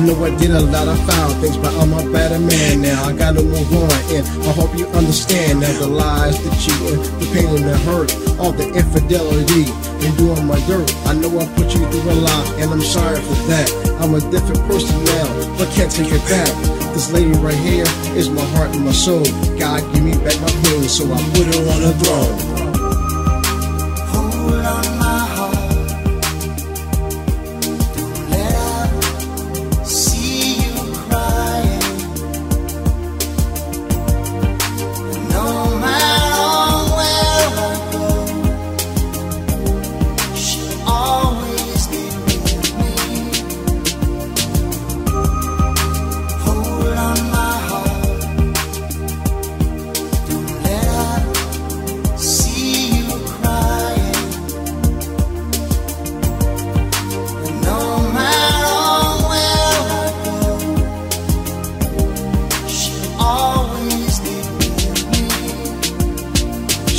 know I did a lot of foul things, but I'm a better man now. I gotta move on, and I hope you understand that the lies, the cheating, the pain and the hurt, all the infidelity, and doing my dirt. I know I put you through a lot, and I'm sorry for that. I'm a different person now, but can't take it back. This lady right here is my heart and my soul. God, give me back my queen, so I put her on the throne.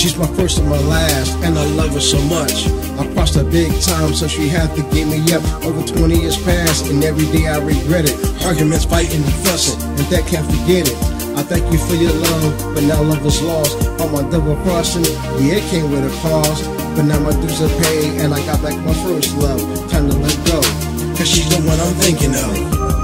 She's my first and my last, and I love her so much. I crossed a big time, so she had to give me up. Over 20 years past, and every day I regret it. Arguments, fighting, and fussing, and that can't forget it. I thank you for your love, but now love is lost. All my double crossing, yeah, it came with a cost. But now my dues are paid, and I got back my first love. Time to let go, cause she's the one I'm thinking of.